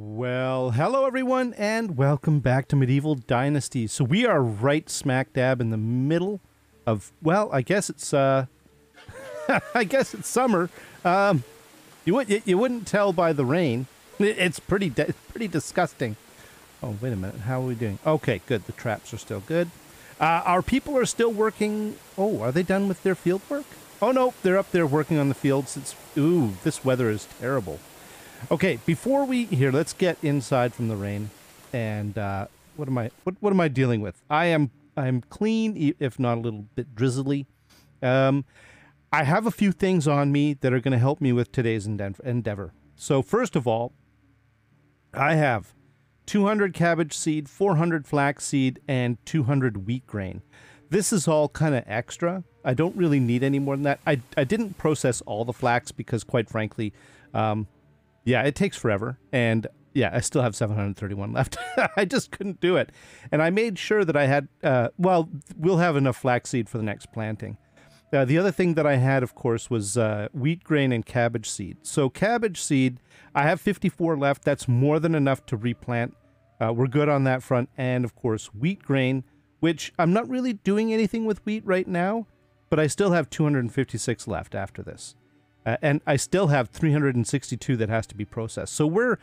Well, hello everyone, and welcome back to Medieval Dynasty. So we are right smack dab in the middle of, well, I guess it's, uh, I guess it's summer. Um, you would you, wouldn't tell by the rain. It's pretty pretty disgusting. Oh, wait a minute. How are we doing? Okay, good. The traps are still good. Uh, our people are still working. Oh, are they done with their field work? Oh no, they're up there working on the fields. It's ooh, this weather is terrible. Okay, before we here, let's get inside from the rain. And uh, what am I? What what am I dealing with? I am I'm clean, if not a little bit drizzly. Um, I have a few things on me that are going to help me with today's endeavor. So first of all, I have 200 cabbage seed, 400 flax seed, and 200 wheat grain. This is all kind of extra. I don't really need any more than that. I, I didn't process all the flax because, quite frankly, um, yeah, it takes forever. And yeah, I still have 731 left. I just couldn't do it. And I made sure that I had, uh, well, we'll have enough flaxseed for the next planting. Uh, the other thing that I had, of course, was uh, wheat grain and cabbage seed. So, cabbage seed, I have 54 left. That's more than enough to replant. Uh, we're good on that front. And, of course, wheat grain, which I'm not really doing anything with wheat right now, but I still have 256 left after this. Uh, and I still have 362 that has to be processed. So we're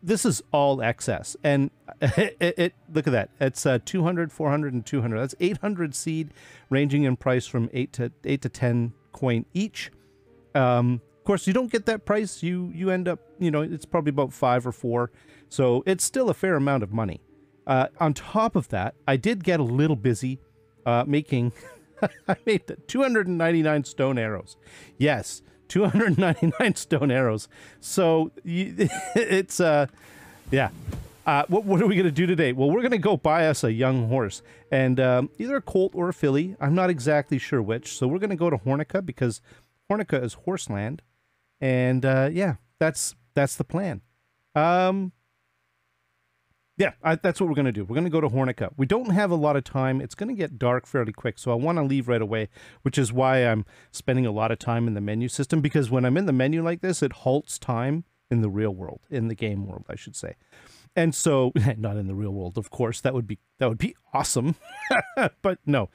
this is all excess. And it, it look at that. It's uh, 200 400 and 200 that's 800 seed ranging in price from 8 to 8 to 10 coin each. Um, of course you don't get that price. You you end up you know it's probably about 5 or 4 so it's still a fair amount of money. Uh, on top of that i did get a little busy uh, making i made 299 stone arrows. Yes 299 stone arrows. So you, it's uh yeah. Uh, what, what are we going to do today? Well, we're going to go buy us a young horse and um, either a colt or a filly. I'm not exactly sure which. So we're going to go to Hornica because Hornica is horse land. And uh, yeah, that's that's the plan. Um, yeah, I, that's what we're going to do. We're going to go to Hornica. We don't have a lot of time. It's going to get dark fairly quick, so I want to leave right away, which is why I'm spending a lot of time in the menu system because when I'm in the menu like this, it halts time in the real world, in the game world, I should say. And so, not in the real world, of course. That would be that would be awesome, but no,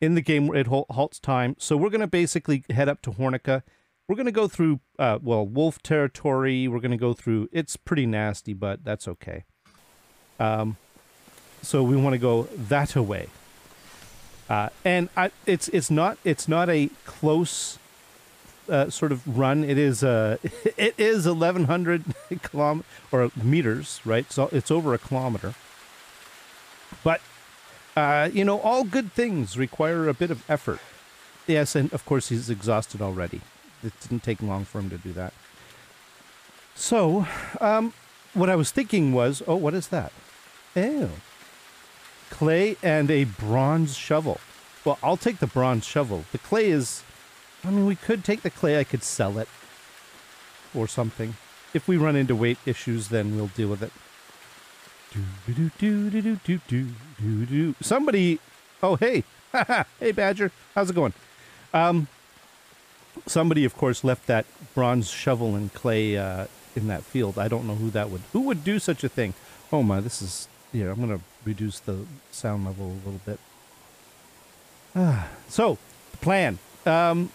in the game it halts time. So we're going to basically head up to Hornica. We're going to go through, uh, well, wolf territory. We're going to go through. It's pretty nasty, but that's okay. Um, so we want to go that away. Uh, and I, it's it's not it's not a close uh, sort of run. It is uh, it is eleven hundred kilom or meters, right? So it's over a kilometer. But uh, you know, all good things require a bit of effort. Yes, and of course he's exhausted already. It didn't take long for him to do that. So, um, what I was thinking was, oh, what is that? Oh. Clay and a bronze shovel. Well, I'll take the bronze shovel. The clay is. I mean, we could take the clay, I could sell it. Or something. If we run into weight issues, then we'll deal with it. Do, do, do, do, do, do, do. Somebody. Oh, hey. hey, Badger. How's it going? Um, somebody, of course, left that bronze shovel and clay uh, in that field. I don't know who that would. Who would do such a thing? Oh my, this is here. I'm going to reduce the sound level a little bit. Ah, so, the plan. Um,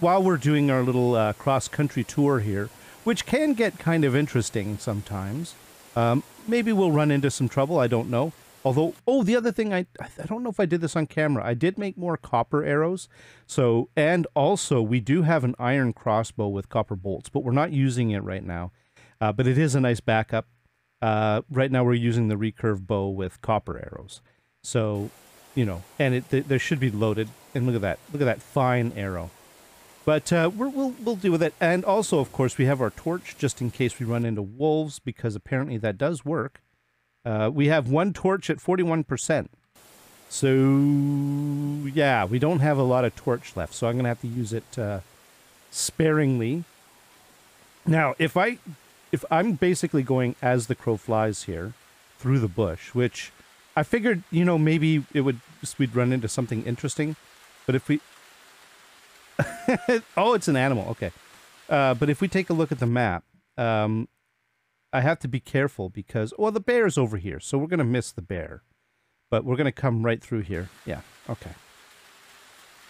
while we're doing our little uh, cross country tour here, which can get kind of interesting sometimes, um, maybe we'll run into some trouble. I don't know. Although, oh, the other thing, I I don't know if I did this on camera. I did make more copper arrows. So, and also we do have an iron crossbow with copper bolts, but we're not using it right now. Uh, but it is a nice backup. Uh, right now we're using the recurve bow with copper arrows. So, you know, and it th- there should be loaded. And look at that! Look at that fine arrow. But uh, we're, we'll we'll deal with it. And also, of course, we have our torch just in case we run into wolves because apparently that does work. Uh, we have one torch at forty one percent. So yeah, we don't have a lot of torch left. So I'm gonna have to use it uh, sparingly. Now, if I if I'm basically going as the crow flies here through the bush, which I figured, you know, maybe it would we'd run into something interesting. But if we Oh, it's an animal. Okay. Uh, but if we take a look at the map, um, I have to be careful because well the bear's over here, so we're gonna miss the bear. But we're gonna come right through here. Yeah, okay.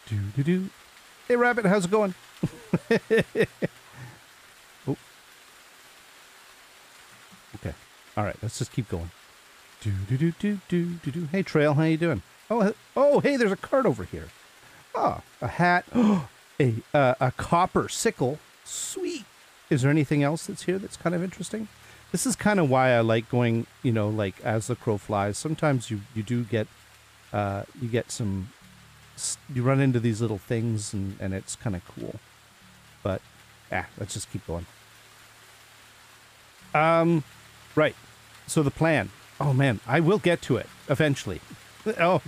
Do do do. Hey rabbit, how's it going? oh. Okay. All right, let's just keep going. Do do do do do do do. Hey trail, how you doing? Oh oh hey, there's a cart over here. Oh, a hat. a uh, a copper sickle. Sweet. Is there anything else that's here that's kind of interesting? This is kind of why I like going, you know, like as the crow flies. Sometimes you you do get uh, you get some you run into these little things and and it's kind of cool. But ah, let's just keep going. Um, right. So the plan. Oh man, I will get to it eventually. oh.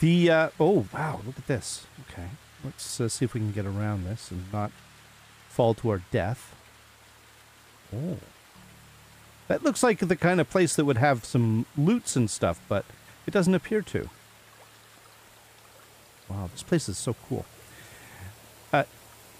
The uh, oh wow, look at this. Okay, let's uh, see if we can get around this and not fall to our death. Oh, that looks like the kind of place that would have some loots and stuff, but it doesn't appear to. Wow, this place is so cool.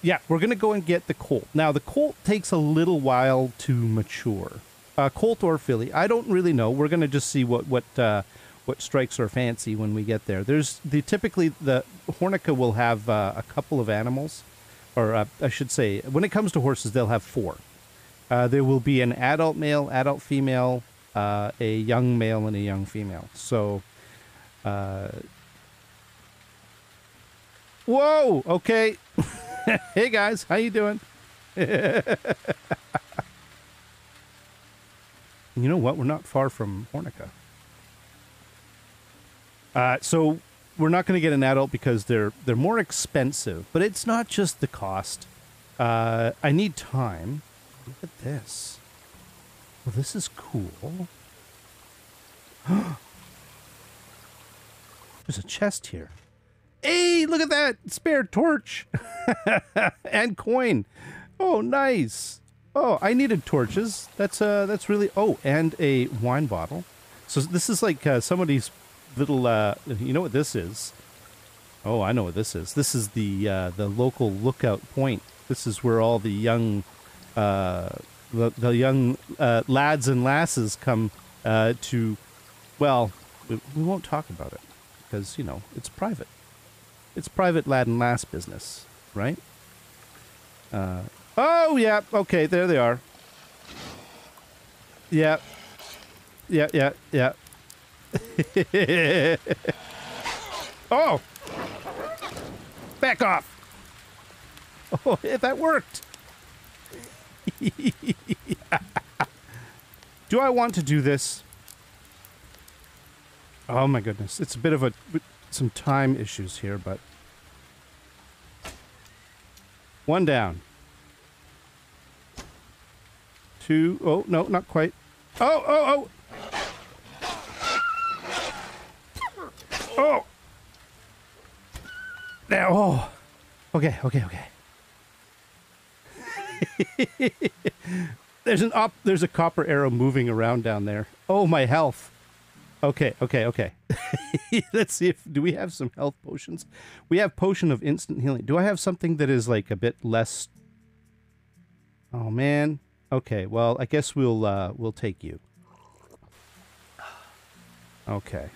Yeah, we're gonna go and get the colt. Now the colt takes a little while to mature. Uh, colt or filly, I don't really know. We're gonna just see what what uh, what strikes our fancy when we get there. There's the typically the Hornica will have uh, a couple of animals, or uh, I should say, when it comes to horses, they'll have four. Uh, there will be an adult male, adult female, uh, a young male, and a young female. So, uh, whoa, okay. hey guys, how you doing? you know what? We're not far from Hornica. Uh, so we're not going to get an adult because they're they're more expensive. But it's not just the cost. Uh, I need time. Look at this. Well, this is cool. There's a chest here. Hey, look at that spare torch and coin. Oh, nice. Oh, I needed torches. That's uh, that's really. Oh, and a wine bottle. So this is like uh, somebody's little uh, you know what this is oh i know what this is this is the uh, the local lookout point this is where all the young uh, the, the young uh, lads and lasses come uh, to well we, we won't talk about it because you know it's private it's private lad and lass business right uh, oh yeah okay there they are yeah yeah yeah yeah oh! Back off! Oh, that worked! do I want to do this? Oh my goodness. It's a bit of a... some time issues here, but... One down. Two... Oh, no, not quite. Oh, oh, oh! Oh. Now, oh. Okay, okay, okay. there's an up there's a copper arrow moving around down there. Oh, my health. Okay, okay, okay. Let's see if do we have some health potions? We have potion of instant healing. Do I have something that is like a bit less Oh man. Okay, well, I guess we'll uh we'll take you. Okay.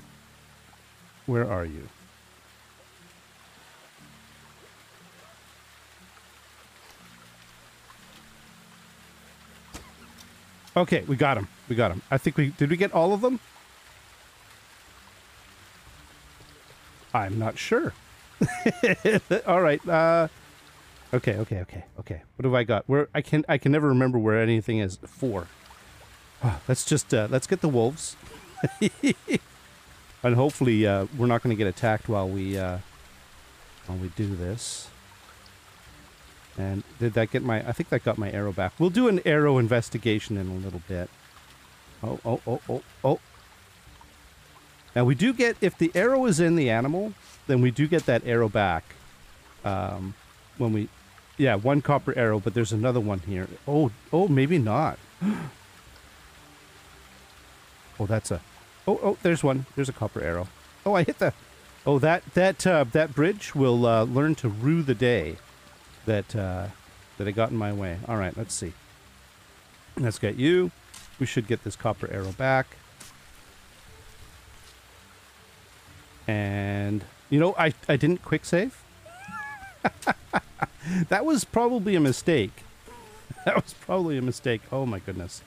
Where are you? Okay, we got him. We got him. I think we... Did we get all of them? I'm not sure. all right. Uh, okay, okay, okay, okay. What have I got? Where I can I can never remember where anything is. Four. Oh, let's just uh, let's get the wolves. and hopefully uh, we're not going to get attacked while we uh, while we do this. And did that get my? I think that got my arrow back. We'll do an arrow investigation in a little bit. Oh, oh, oh, oh, oh. Now we do get if the arrow is in the animal, then we do get that arrow back. Um, when we, yeah, one copper arrow, but there's another one here. Oh, oh, maybe not. oh, that's a Oh, oh, there's one. There's a copper arrow. Oh, I hit the... Oh, that that uh, that bridge will uh, learn to rue the day that uh, that it got in my way. All right, let's see. Let's get you. We should get this copper arrow back. And, you know, I, I didn't quick save. that was probably a mistake. That was probably a mistake. Oh my goodness.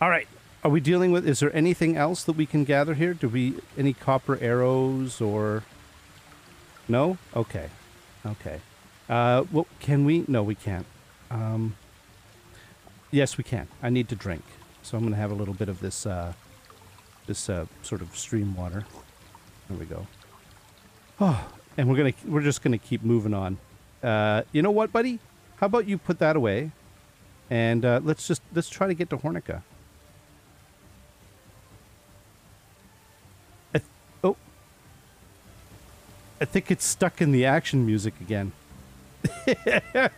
All right. Are we dealing with, is there anything else that we can gather here? Do we, any copper arrows or, no? Okay. Okay. Uh, well, can we? No, we can't. Um, yes, we can. I need to drink. So I'm going to have a little bit of this, uh, this, uh, sort of stream water. There we go. Oh, and we're gonna we're just gonna keep moving on. Uh, you know what, buddy? How about you put that away, and uh, let's just let's try to get to Hornica. I oh, I think it's stuck in the action music again. I,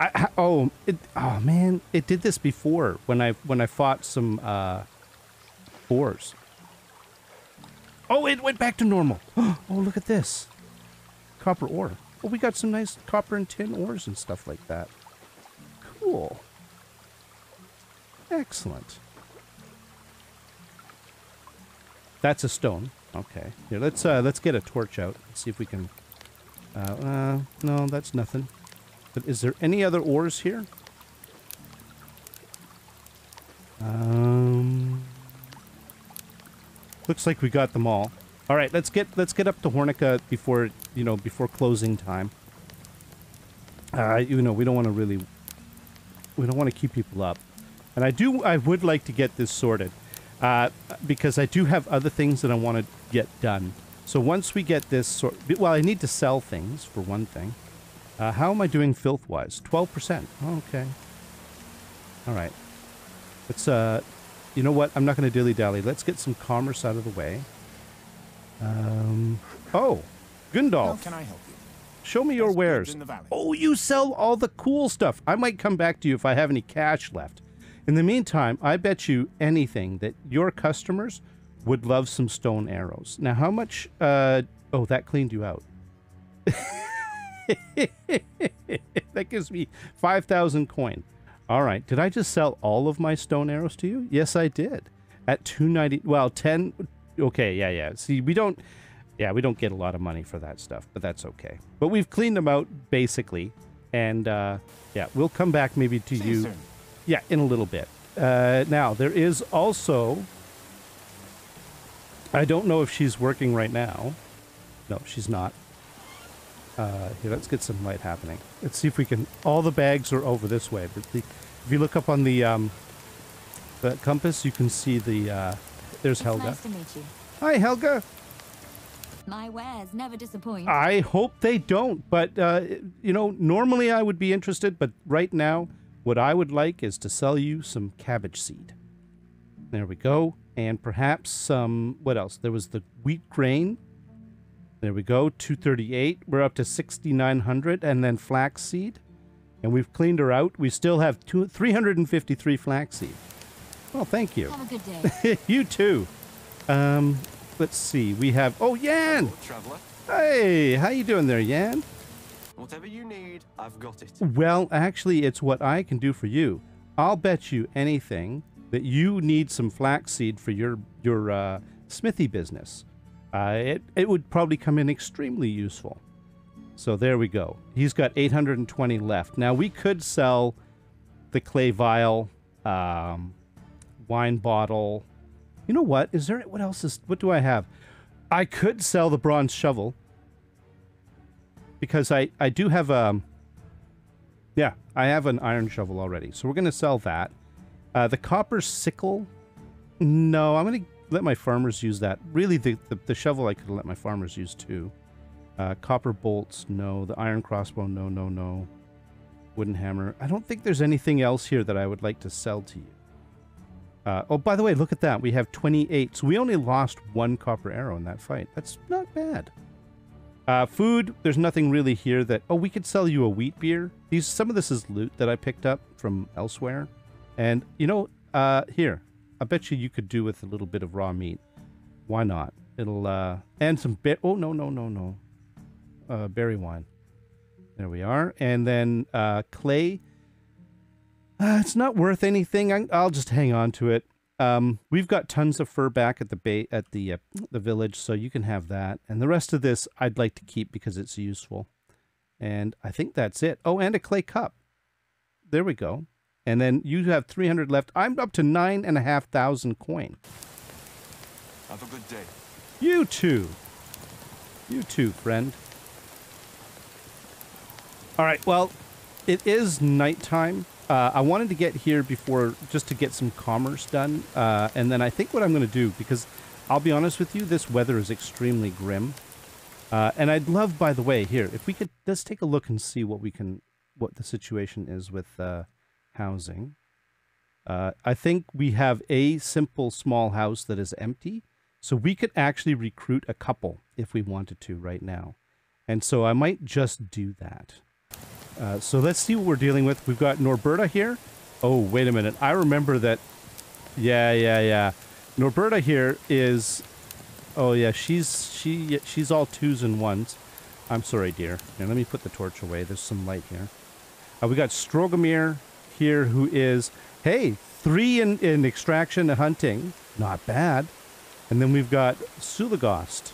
I, oh, it, oh man, it did this before when I when I fought some uh, boars. Oh, it went back to normal. Oh, look at this. Copper ore. Oh, we got some nice copper and tin ores and stuff like that. Cool. Excellent. That's a stone. Okay. Here, let's uh, let's get a torch out. Let's see if we can. Uh, uh, no, that's nothing. But is there any other ores here? Um. Looks like we got them all. All right, let's get let's get up to Hornica before you know before closing time. Uh, you know we don't want to really we don't want to keep people up, and I do I would like to get this sorted uh, because I do have other things that I want to get done. So once we get this sort, well, I need to sell things for one thing. Uh, how am I doing filth wise? Twelve percent. okay. All right. Let's uh you know what? I'm not going to dilly dally. Let's get some commerce out of the way. Um. Oh, Gundolf. How can I help you? Show me your wares. in the valley. Oh, you sell all the cool stuff. I might come back to you if I have any cash left. In the meantime, I bet you anything that your customers would love some stone arrows. Now, how much? Uh, oh, that cleaned you out. that gives me 5,000 coin. All right. Did I just sell all of my stone arrows to you? Yes, I did. At 290. Well, 10. Okay. Yeah, yeah. See, we don't. Yeah, we don't get a lot of money for that stuff, but that's okay. But we've cleaned them out basically. And uh, yeah, we'll come back maybe to See you soon. Yeah, in a little bit. Uh, now, there is also. I don't know if she's working right now. No, she's not. Uh, here, let's get some light happening. Let's see if we can. All the bags are over this way, but the, if you look up on the um, the compass, you can see the. Uh, there's It's Helga. nice to meet you. Hi, Helga. My wares never disappoint. I hope they don't, but uh, you know, normally I would be interested, but right now, what I would like is to sell you some cabbage seed. There we go, and perhaps some. What else? There was the wheat grain. There we go, 238. We're up to 6,900, and then flaxseed. And we've cleaned her out. We still have two, 353 flaxseed. Well, thank you. Have a good day. you too. Um, let's see. We have. Oh, Yan. Traveler, Hey, how you doing there, Yan? whatever you need, I've got it. Well, actually, it's what I can do for you. I'll bet you anything that you need some flaxseed for your your uh, smithy business. Uh, it it would probably come in extremely useful. So there we go. He's got 820 left. Now we could sell the clay vial, um, wine bottle. You know what? Is there what else is? What do I have? I could sell the bronze shovel because I I do have um yeah I have an iron shovel already, so we're gonna sell that. Uh, the copper sickle, no, I'm gonna let my farmers use that. Really, the the, the shovel I could let my farmers use too. Uh, copper bolts, no. The iron crossbow, no, no, no. Wooden hammer. I don't think there's anything else here that I would like to sell to you. Uh, oh, by the way, look at that. We have 28. So we only lost one copper arrow in that fight. That's not bad. Uh, food, there's nothing really here that. Oh, we could sell you a wheat beer. These some of this is loot that I picked up from elsewhere, and you know, uh, here, I bet you you could do with a little bit of raw meat. Why not? It'll uh, and some bit. Oh no no no no, uh, berry wine. There we are, and then uh, clay. Uh, it's not worth anything. I, I'll just hang on to it. Um, we've got tons of fur back at the bay at the uh, the village, so you can have that. And the rest of this, I'd like to keep because it's useful. And I think that's it. Oh, and a clay cup. There we go. And then you have 300 left. I'm up to nine and a half thousand coin. Have a good day. You too. You too, friend. All right. Well, it is nighttime. Uh, I wanted to get here before just to get some commerce done, uh, and then I think what I'm going to do because I'll be honest with you, this weather is extremely grim, uh, and I'd love, by the way, here if we could let's take a look and see what we can, what the situation is with uh, housing. Uh, I think we have a simple small house that is empty, so we could actually recruit a couple if we wanted to right now, and so I might just do that. Uh, so let's see what we're dealing with. We've got Norberta here. Oh, wait a minute. I remember that. Yeah, yeah, yeah. Norberta here is. Oh yeah, she's she she's all twos and ones. I'm sorry, dear. Here, let me put the torch away. There's some light here. Uh, we got Strogomir here, who is hey three in in extraction and hunting, not bad. And then we've got Sulagost,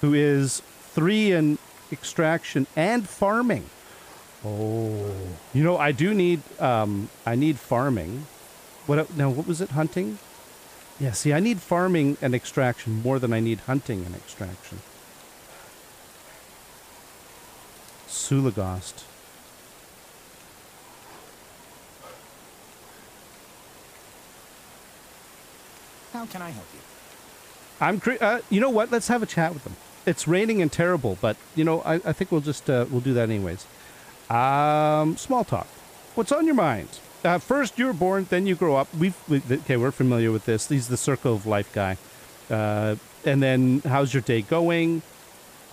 who is three in extraction and farming. Oh, you know, I do need um, I need farming. What now? What was it? Hunting? Yeah. See, I need farming and extraction more than I need hunting and extraction. Sulagost. How can I help you? I'm. Uh, you know what? Let's have a chat with them. It's raining and terrible, but you know, I, I think we'll just uh, we'll do that anyways. Um, small talk. What's on your mind? Uh, first, you're born, then you grow up. We've we, okay, we're familiar with this. He's the circle of life guy. Uh, and then, how's your day going?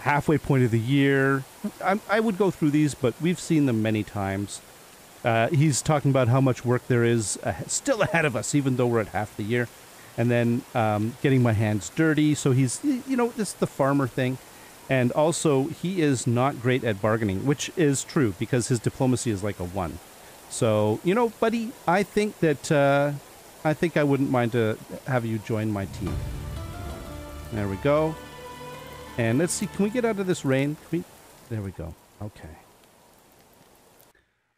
Halfway point of the year. I, I would go through these, but we've seen them many times. Uh, he's talking about how much work there is still ahead of us, even though we're at half the year. And then um, getting my hands dirty. So he's, you know, this is the farmer thing. And also, he is not great at bargaining, which is true because his diplomacy is like a one. So, you know, buddy, I think that uh, I think I wouldn't mind to have you join my team. There we go. And let's see, can we get out of this rain? We? There we go. Okay.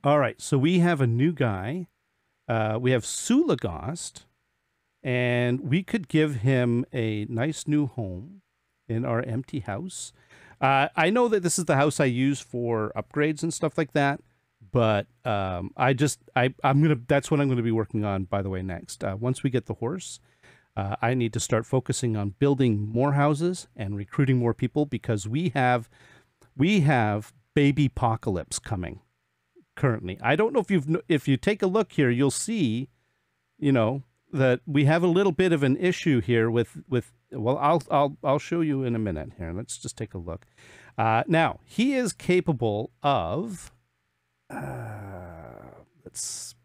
All right, so we have a new guy. Uh, we have Sulagost, and we could give him a nice new home in our empty house. Uh, I know that this is the house I use for upgrades and stuff like that, but um, I just I I'm gonna that's what I'm gonna be working on. By the way, next uh, once we get the horse, uh, I need to start focusing on building more houses and recruiting more people because we have we have baby apocalypse coming currently. I don't know if you've if you take a look here, you'll see, you know, that we have a little bit of an issue here with with well I'll I'll I'll show you in a minute here. Let's just take a look. Uh, now he is capable of. Uh, let's.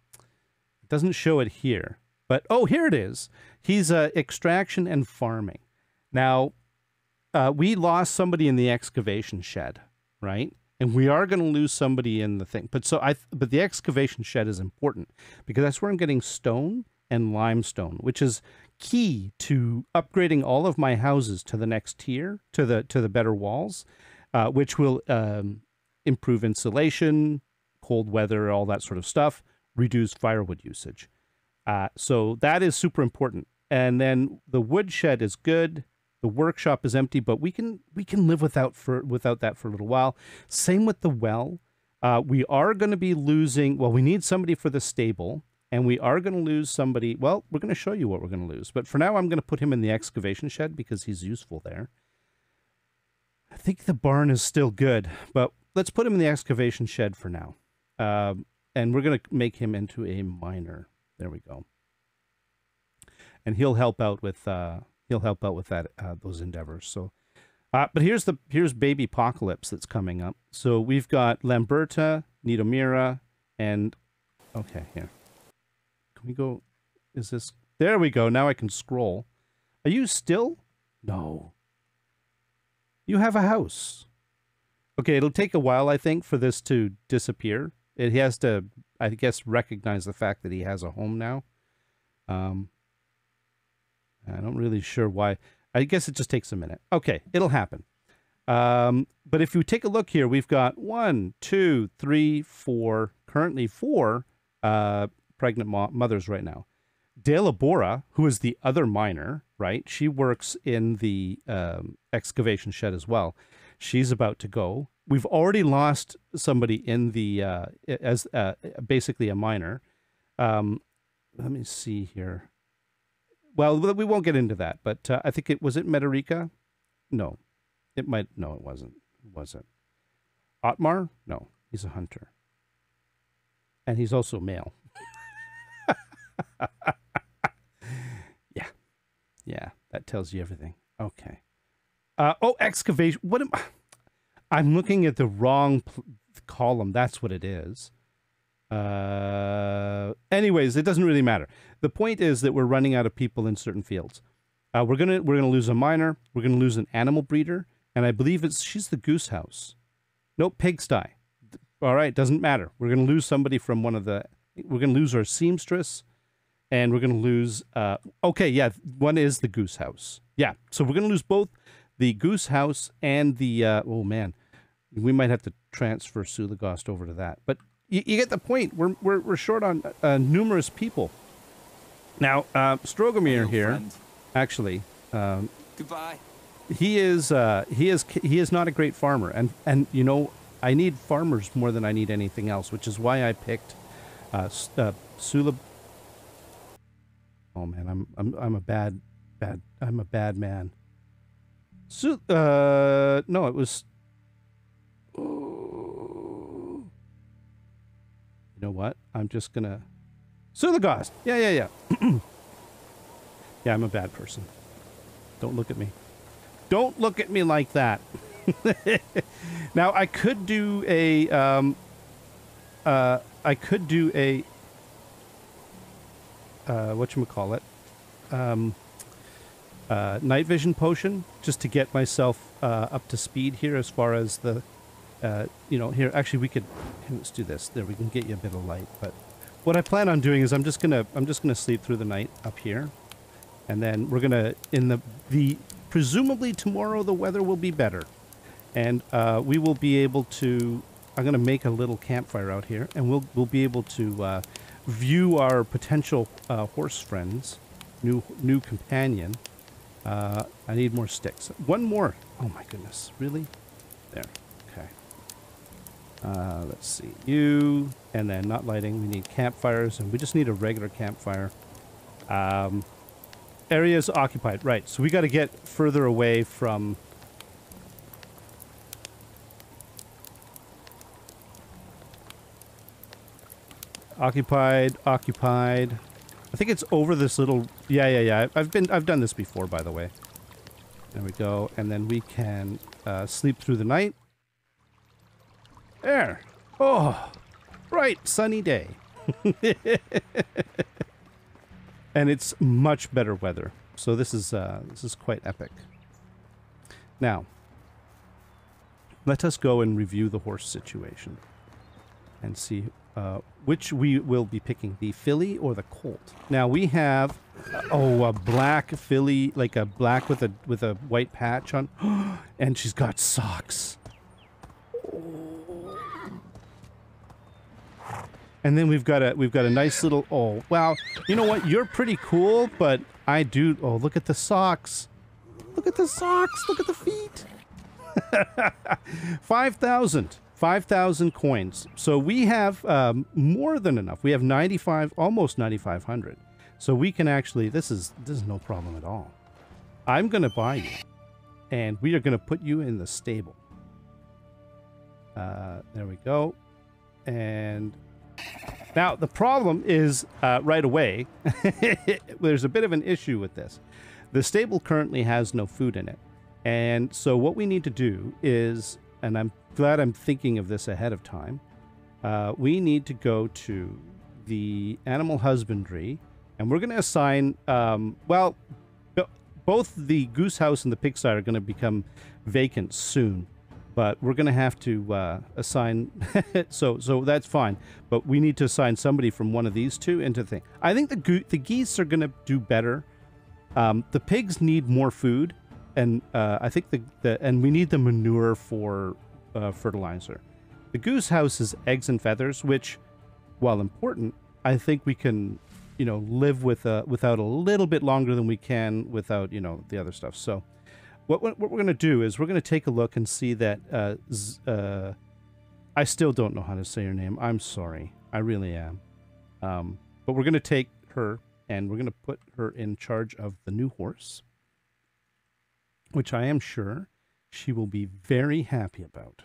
It doesn't show it here, but oh here it is. He's uh, extraction and farming. Now, uh, we lost somebody in the excavation shed, right? And we are going to lose somebody in the thing. But so I. But the excavation shed is important because that's where I'm getting stone and limestone, which is key to upgrading all of my houses to the next tier, to the to the better walls, uh, which will um, improve insulation, cold weather, all that sort of stuff, reduce firewood usage. Uh, so that is super important. And then the woodshed is good. The workshop is empty, but we can we can live without for without that for a little while. Same with the well. Uh, we are going to be losing. Well, we need somebody for the stable and we are going to lose somebody. Well, we're going to show you what we're going to lose. But for now, I'm going to put him in the excavation shed because he's useful there. I think the barn is still good, but let's put him in the excavation shed for now. Um, and we're going to make him into a miner. There we go. And he'll help out with uh, he'll help out with that uh, those endeavors. So, uh, but here's the here's baby apocalypse that's coming up. So we've got Lamberta, Nidomira, and okay here. Can we go? Is this? There we go. Now I can scroll. Are you still? No. You have a house. Okay, it'll take a while, I think, for this to disappear. It has to I guess, recognize the fact that he has a home now. Um, I don't really sure why. I guess it just takes a minute. Okay, it'll happen. Um, but if you take a look here, we've got one, two, three, four, currently four uh, pregnant mo- mothers right now. Dalibora, who is the other miner, right? She works in the um, excavation shed as well. She's about to go. We've already lost somebody in the uh, as uh, basically a miner. Um, let me see here. Well, we won't get into that, but uh, I think it was it Mederica. No, it might. No, it wasn't. It wasn't. Otmar? No, he's a hunter, and he's also male. yeah, yeah, that tells you everything. Okay. Uh, oh, excavation. What am I? I'm looking at the wrong column. That's what it is. Uh, anyways, it doesn't really matter. The point is that we're running out of people in certain fields. Uh, we're gonna we're gonna lose a miner. We're gonna lose an animal breeder, and I believe it's she's the goose house. Nope, pigsty. All right, doesn't matter. We're gonna lose somebody from one of the. We're gonna lose our seamstress, and we're gonna lose. Uh, okay, yeah, one is the goose house. Yeah, so we're gonna lose both the goose house and the. Uh, oh man, we might have to transfer Sulagost over to that, but you, you get the point. We're we're we're short on uh, numerous people. Now, uh, Strogomir here, friend. actually, um, Goodbye. he is uh, he is he is not a great farmer, and and you know I need farmers more than I need anything else, which is why I picked uh, uh, Sula. Oh man, I'm I'm I'm a bad bad I'm a bad man. Su- uh, no, it was. You know what? I'm just gonna. Sulagost. Yeah, yeah, yeah. yeah, I'm a bad person. Don't look at me. Don't look at me like that. now I could do a um uh I could do a uh what you call it um uh night vision potion just to get myself uh up to speed here as far as the uh you know here actually we could let's do this. There we can get you a bit of light but what I plan on doing is I'm just gonna I'm just gonna sleep through the night up here and then we're gonna in the the presumably tomorrow the weather will be better and uh, we will be able to i'm gonna make a little campfire out here and we'll we'll be able to uh, view our potential uh, horse friends new new companion. Uh, i need more sticks. One more. Oh my goodness. Really? There. Okay. Uh, let's see. You and then not lighting. We need campfires and we just need a regular campfire. Um, areas occupied. Right. So we got to get further away from occupied occupied. I think it's over this little yeah yeah yeah. I've been i've done this before by the way. There we go. And then we can uh, sleep through the night. There. Oh bright sunny day. And it's much better weather. So this is uh, this is quite epic. Now, let us go and review the horse situation and see uh, which we will be picking, the filly or the colt. Now we have oh a black filly, like a black with a with a white patch on, and she's got socks. And then we've got a we've got a nice little oh wow you know what you're pretty cool but I do oh look at the socks look at the socks look at the feet 5,000 5,000 coins. So we have um, more than enough. We have 95 almost 9,500 so we can actually this is this is no problem at all. I'm gonna buy you and we are gonna put you in the stable. Uh, there we go. And now, the problem is uh, right away, there's a bit of an issue with this. The stable currently has no food in it. And so, what we need to do is, and I'm glad I'm thinking of this ahead of time, uh, we need to go to the animal husbandry and we're going to assign, um, well, both the goose house and the pigsty are going to become vacant soon. but we're going to have to uh, assign. so so that's fine. But we need to assign somebody from one of these two into the thing. I think the goo the geese are going to do better. Um, the pigs need more food, and uh, I think the, the and we need the manure for uh, fertilizer. The goose house is eggs and feathers, which, while important, I think we can, you know, live with uh, without a little bit longer than we can without you know the other stuff. So what, what, what we're going to do is we're going to take a look and see that uh, Z- uh, I still don't know how to say her name. I'm sorry. I really am. Um, but we're going to take her and we're going to put her in charge of the new horse, which I am sure she will be very happy about.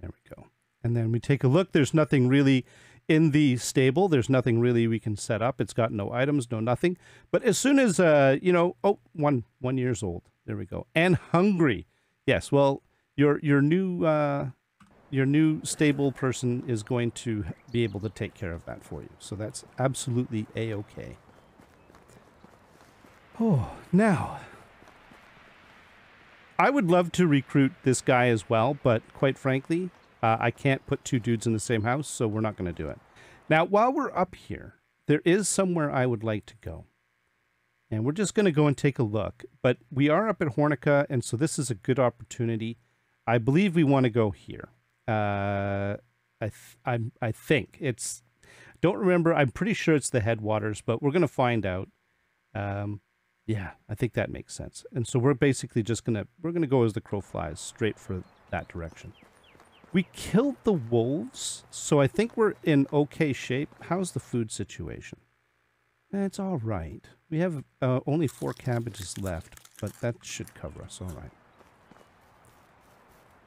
There we go. And then we take a look. There's nothing really in the stable. There's nothing really we can set up. It's got no items, no nothing. But as soon as uh, you know, oh, one one years old. There we go. And hungry. Yes. Well, your your new uh, your new stable person is going to be able to take care of that for you. So that's absolutely a okay. Oh, now. I would love to recruit this guy as well, but quite frankly, uh, I can't put two dudes in the same house, so we're not going to do it. Now, while we're up here, there is somewhere I would like to go. And we're just going to go and take a look. But we are up at Hornica, and so this is a good opportunity. I believe we want to go here. Uh, I, I, I think it's, don't remember, I'm pretty sure it's the headwaters, but we're going to find out. Um, yeah, I think that makes sense. And so we're basically just going to, we're to go as the crow flies straight for that direction. We killed the wolves, so I think we're in okay shape. How's the food situation? It's all right. We have uh, only four cabbages left, but that should cover us all right.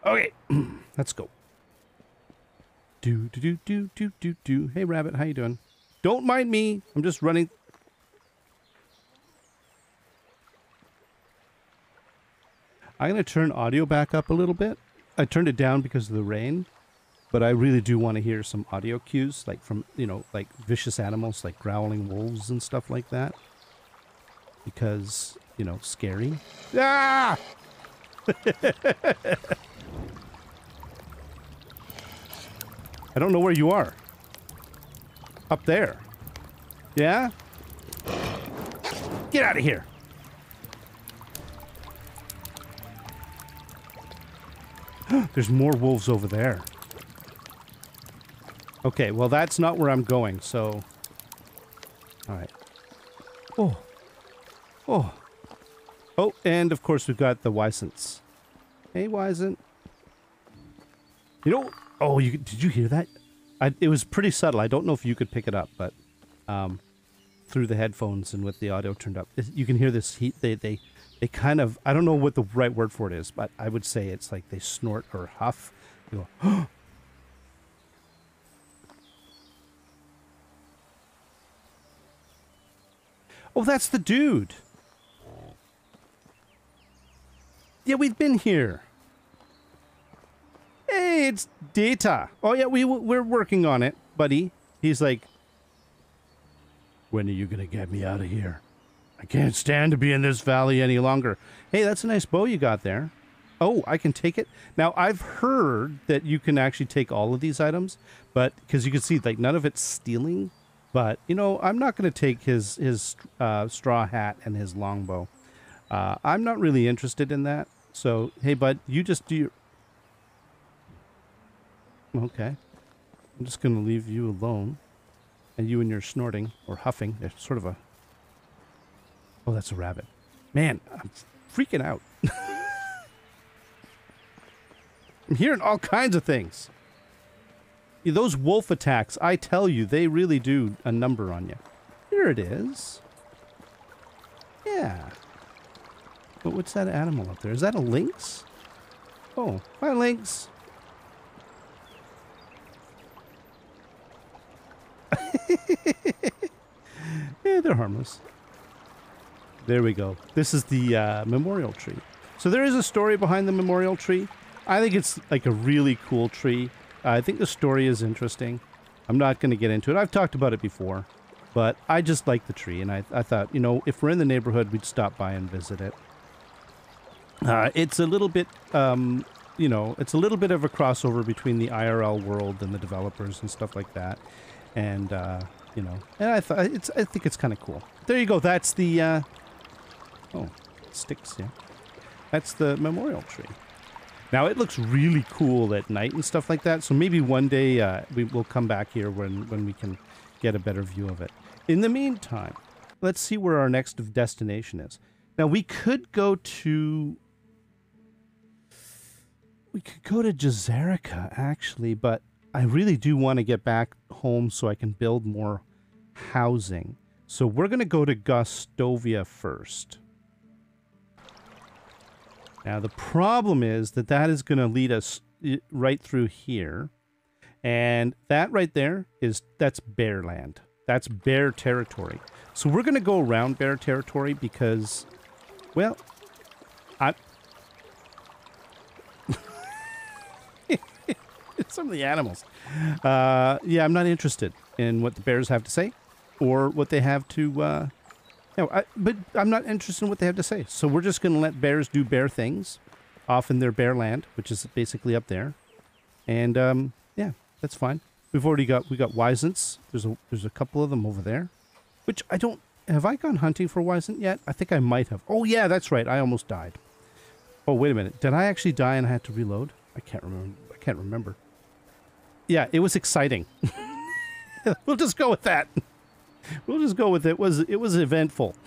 Okay, let's go. Do do do do do do do. Hey rabbit, how you doing? Don't mind me. I'm just running. I'm gonna turn audio back up a little bit. I turned it down because of the rain, but I really do want to hear some audio cues, like from you know, like vicious animals, like growling wolves and stuff like that, because you know, scary. Ah! I don't know where you are. Up there. Yeah? Get out of here. There's more wolves over there. Okay, well, that's not where I'm going, so... Alright. Oh. Oh. Oh, and of course we've got the Wisents. Hey, Wisent. You know... Oh, you did you hear that? I, it was pretty subtle. I don't know if you could pick it up, but um, through the headphones and with the audio turned up, you can hear this heat. They they they kind of I don't know what the right word for it is, but I would say it's like they snort or huff. Go, oh, that's the dude. Yeah, we've been here. Hey, it's Data. Oh yeah, we we're working on it, buddy. He's like, when are you gonna get me out of here? I can't stand to be in this valley any longer. Hey, that's a nice bow you got there. Oh, I can take it. Now, I've heard that you can actually take all of these items, but because you can see, like, none of it's stealing. But, you know, I'm not going to take his, his uh, straw hat and his longbow. Uh, I'm not really interested in that. So, hey, bud, you just do your... Okay. I'm just going to leave you alone. And you and your snorting, or huffing, there's sort of a Oh, that's a rabbit. Man, I'm freaking out. I'm hearing all kinds of things. Those wolf attacks, I tell you, they really do a number on you. Here it is. Yeah. But what's that animal up there? Is that a lynx? Oh, hi, lynx. yeah, they're harmless. There we go. This is the uh, memorial tree. So there is a story behind the memorial tree. I think it's like a really cool tree. I think the story is interesting. I'm not going to get into it. I've talked about it before, but I just like the tree, and I, I thought, you know, if we're in the neighborhood, we'd stop by and visit it. Uh, it's a little bit um, you know, it's a little bit of a crossover between the IRL world and the developers and stuff like that. And uh, you know, and I thought it's I think it's kind of cool. There you go. That's the uh, oh sticks. Yeah, that's the memorial tree. Now it looks really cool at night and stuff like that. So maybe one day uh, we will come back here when when we can get a better view of it. In the meantime, let's see where our next destination is. Now we could go to we could go to Jazerica actually, but I really do want to get back home so I can build more housing. So we're going to go to Gostovia first. Now the problem is that that is going to lead us right through here. And that right there is that's bear land. That's bear territory. So we're going to go around bear territory because well, I some of the animals. Uh, yeah, I'm not interested in what the bears have to say or what they have to. Uh, no, I, but I'm not interested in what they have to say. So we're just going to let bears do bear things off in their bear land, which is basically up there. And um, yeah, that's fine. We've already got we got wisents. There's a there's a couple of them over there, which I don't have I gone hunting for wisent yet? I think I might have. Oh yeah, that's right. I almost died. Oh wait a minute. Did I actually die and I had to reload? I can't remember. I can't remember. Yeah, it was exciting. we'll just go with that. We'll just go with it. it was it was eventful.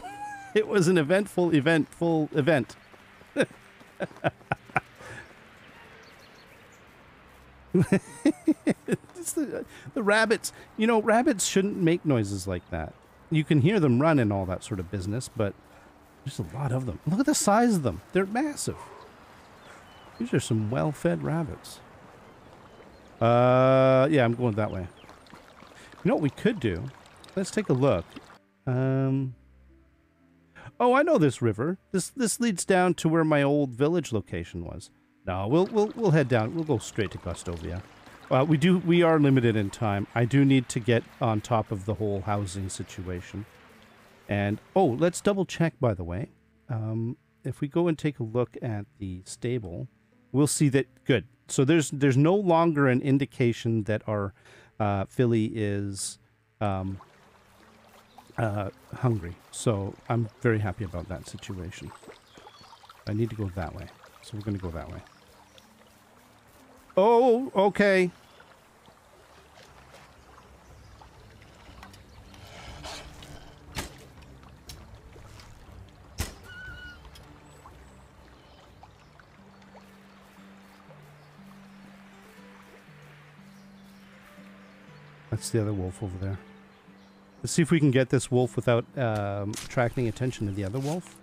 It was an eventful eventful event. The, the rabbits, you know, rabbits shouldn't make noises like that. You can hear them run and all that sort of business, but there's a lot of them. Look at the size of them. They're massive. These are some well-fed rabbits. Uh, yeah, I'm going that way. You know what we could do? Let's take a look. Um, oh, I know this river. This this leads down to where my old village location was. No, we'll we'll we'll head down. We'll go straight to Gostovia. Well, we do we are limited in time. I do need to get on top of the whole housing situation. And oh, let's double check by the way. Um, if we go and take a look at the stable, we'll see that good. So there's there's no longer an indication that our uh, filly is um, uh, hungry. So I'm very happy about that situation. I need to go that way, so we're going to go that way. Oh, okay. That's the other wolf over there. Let's see if we can get this wolf without um, attracting attention to the other wolf.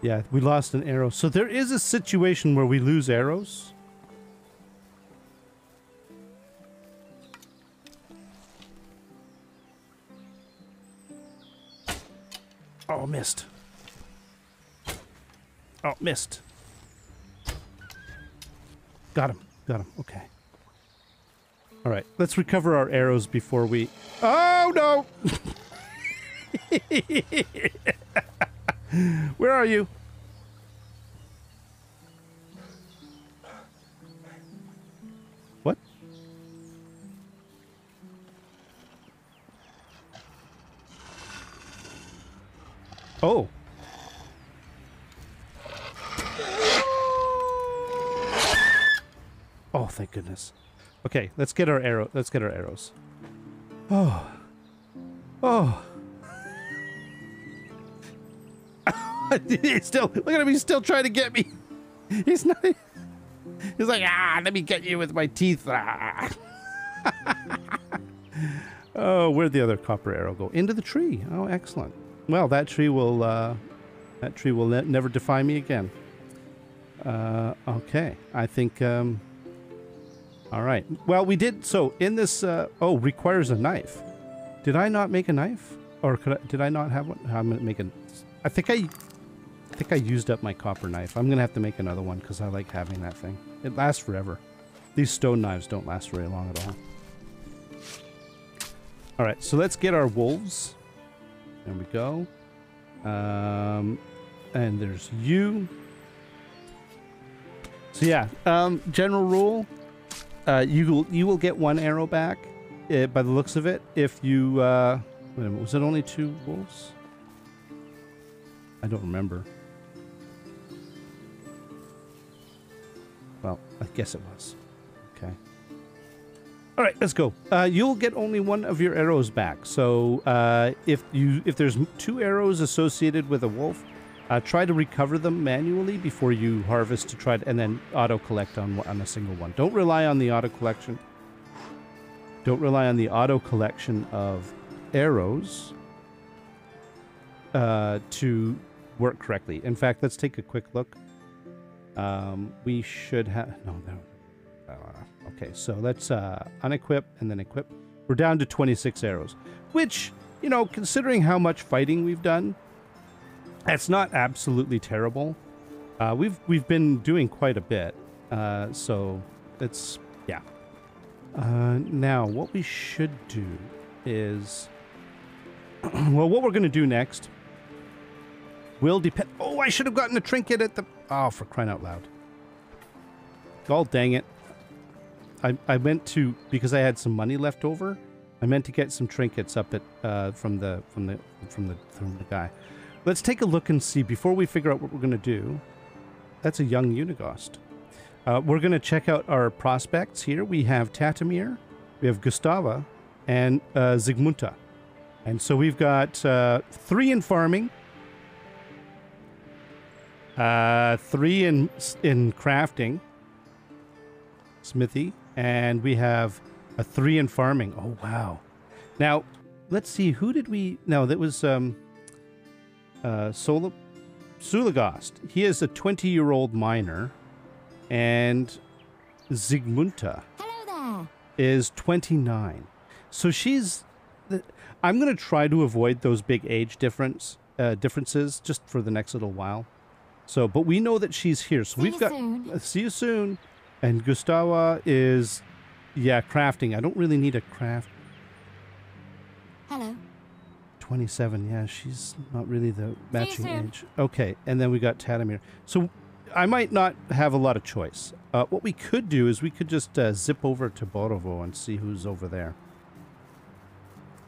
Yeah, we lost an arrow. So there is a situation where we lose arrows. Oh, missed. Oh, missed. Got him. Got him. Okay. All right. Let's recover our arrows before we. Oh no! Where are you? What? Oh. Oh, thank goodness. Okay, let's get our arrow. Let's get our arrows. Oh. Oh. he's still look at him. He's still trying to get me. He's not. He's like, ah, let me get you with my teeth. Ah. oh, where'd the other copper arrow go? Into the tree. Oh, excellent. Well, that tree will. Uh, that tree will ne- never defy me again. Uh, okay, I think. Um, all right. Well, we did. So in this, uh, oh, requires a knife. Did I not make a knife, or could I, did I not have one? I'm gonna make a. I think I, I think I used up my copper knife. I'm gonna have to make another one because I like having that thing. It lasts forever. These stone knives don't last very long at all. All right, so let's get our wolves. There we go. Um, and there's you. So yeah, um, general rule, uh, you will you will get one arrow back, uh, by the looks of it. If you uh, wait a minute, was it only two wolves? I don't remember. Well, I guess it was. Okay. All right, let's go. Uh, you'll get only one of your arrows back. So uh, if you if there's two arrows associated with a wolf, uh, try to recover them manually before you harvest to try to, and then auto collect on on a single one. Don't rely on the auto collection. Don't rely on the auto collection of arrows uh, to work correctly. In fact, let's take a quick look. Um, we should have no no. Uh, okay, so let's uh, unequip and then equip. We're down to 26 arrows, which you know, considering how much fighting we've done, that's not absolutely terrible. Uh, we've we've been doing quite a bit, uh, so it's yeah. Uh, now, what we should do is, well, what we're going to do next will depend. Oh, I should have gotten a trinket at the. Oh, for crying out loud! Oh, dang it! I I meant to because I had some money left over. I meant to get some trinkets up at uh, from the from the from the from the guy. Let's take a look and see before we figure out what we're going to do. That's a young Unigost. Uh, we're going to check out our prospects here. We have Tatamir, we have Gustava, and uh, Zigmunta. And so we've got uh, three in farming, uh, three in in crafting, smithy, and we have a three in farming. Oh wow! Now let's see who did we? No, that was um, uh, Sola Sulagost. He is a twenty-year-old miner, and Zigmunta is 29. So she's. the- I'm going to try to avoid those big age difference uh, differences just for the next little while. So, but we know that she's here. So See we've got. soon. uh, see you soon. And Gustawa is, yeah, crafting. I don't really need a craft. Hello. 27. Yeah, she's not really the matching age. Okay, and then we got Tatamir. So I might not have a lot of choice. Uh, what we could do is we could just uh, zip over to Borovo and see who's over there.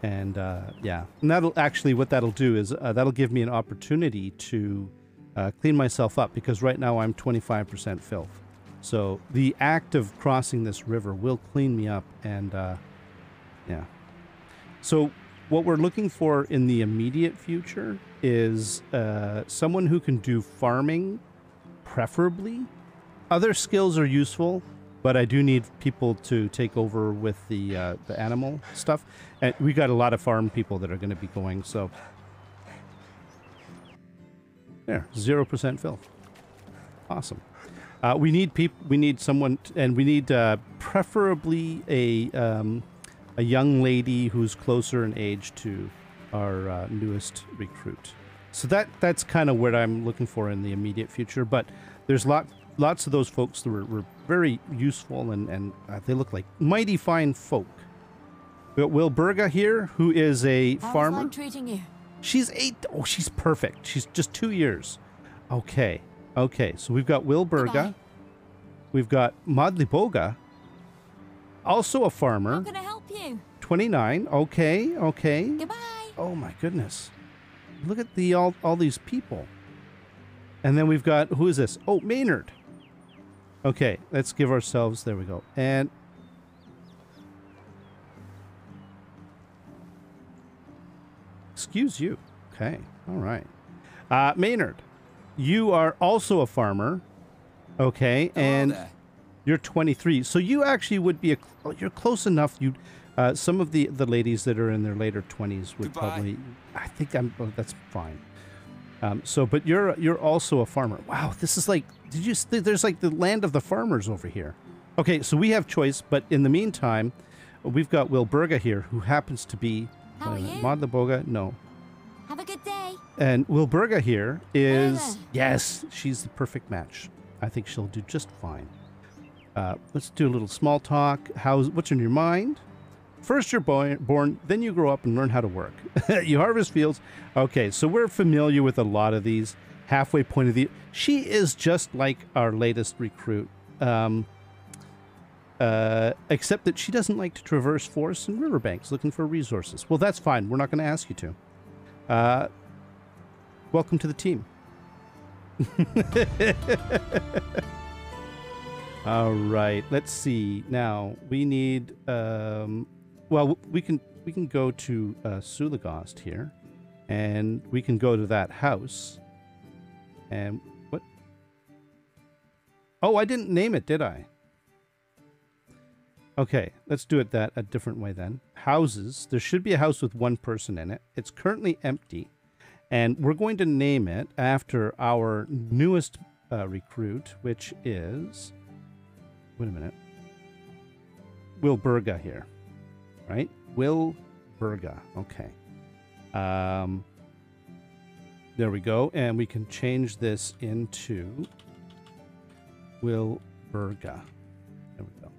And uh, yeah, and that'll actually what that'll do is uh, that'll give me an opportunity to uh, clean myself up because right now I'm 25% filth. So the act of crossing this river will clean me up, and uh, yeah. So what we're looking for in the immediate future is uh, someone who can do farming, preferably. Other skills are useful, but I do need people to take over with the uh, the animal stuff. And we got a lot of farm people that are going to be going. So there, zero percent fill. Awesome. Uh, we need people. We need someone, and we need uh, preferably a um, a young lady who's closer in age to our uh, newest recruit. So that that's kind of what I'm looking for in the immediate future. But there's lot lots of those folks that were, were very useful and and uh, they look like mighty fine folk. But got Wilburga here, who is a How's farmer. you? She's eight oh she's perfect. She's just two years. Okay, okay. So we've got Wilburga. Goodbye. We've got Madli Boga, also a How farmer. Can I help you? 29. Okay, okay. Goodbye. Oh my goodness. Look at the all all these people. And then we've got who is this? Oh, Maynard. Okay, let's give ourselves there we go. And Excuse you. Okay. All right. Uh Maynard, you are also a farmer. Okay, and you're 23, so you actually would be a. cl- You're close enough. You, uh, some of the the ladies that are in their later 20s would Goodbye. probably. I think I'm. Oh, that's fine. Um, so, but you're you're also a farmer. Wow, this is like. Did you? There's like the land of the farmers over here. Okay, so we have choice, but in the meantime, we've got Wilburga here, who happens to be. How are wait a minute, you? Maud Boga, no. Have a good day. And Wilburga here is Hello. yes, she's the perfect match. I think she'll do just fine. Uh, let's do a little small talk. How's what's in your mind? First you're born, then you grow up and learn how to work. you harvest fields. Okay, so we're familiar with a lot of these. Halfway point of the. She is just like our latest recruit. Um, uh, except that she doesn't like to traverse forests and riverbanks looking for resources. Well, that's fine. We're not going to ask you to. Uh, welcome to the team. All right. Let's see. Now we need. Um, well, we can we can go to uh, Sulagost here, and we can go to that house. And what? Oh, I didn't name it, did I? Okay, let's do it that a different way then. Houses. There should be a house with one person in it. It's currently empty, and we're going to name it after our newest uh, recruit, which is. Wait a minute. Wilburga here, right? Wilburga. Okay. Um. There we go, and we can change this into Wilburga. There we go.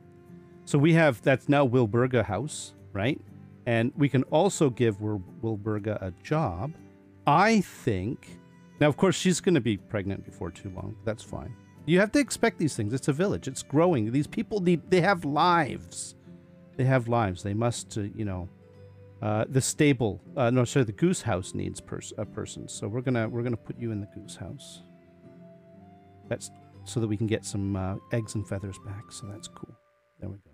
So we have that's now Wilburga House, right? And we can also give Will Wilburga a job. I think. Now, of course, she's going to be pregnant before too long. That's fine. You have to expect these things. It's a village. It's growing. These people need. They have lives. They have lives. They must, uh, you know. Uh, the stable. Uh, no, sorry. The goose house needs pers- a person. So we're gonna we're gonna put you in the goose house. That's so that we can get some uh, eggs and feathers back. So that's cool. There we go.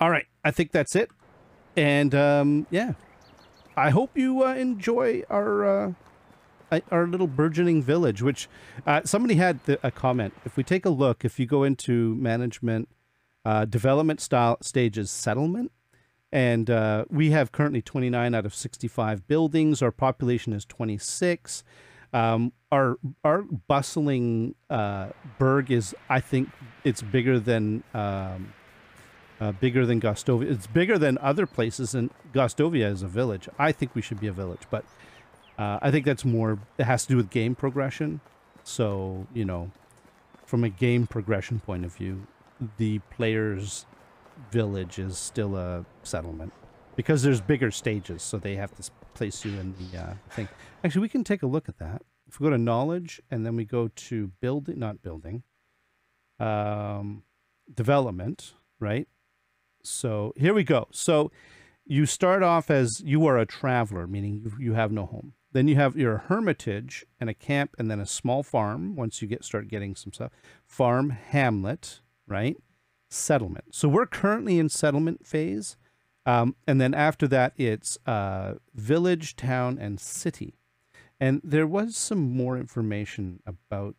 All right, I think that's it. And um, yeah, I hope you uh, enjoy our uh, our little burgeoning village. Which uh, somebody had the, a comment. If we take a look, if you go into management, uh, development style stages, settlement, and uh, we have currently 29 out of 65 buildings. Our population is 26. Um, our our bustling uh, burg is, I think, it's bigger than um, uh, bigger than Gostovia. It's bigger than other places, and Gostovia is a village. I think we should be a village, but uh, I think that's more. It has to do with game progression. So you know, from a game progression point of view, the player's village is still a settlement because there's bigger stages, so they have to place you in the uh, thing. Actually, we can take a look at that. If we go to knowledge and then we go to building, not building, um, development, right? So here we go. So you start off as you are a traveler, meaning you, you have no home. Then you have your hermitage and a camp, and then a small farm. Once you get start getting some stuff, farm, hamlet, right? Settlement. So we're currently in settlement phase, um, and then after that, it's uh, village, town, and city. And there was some more information about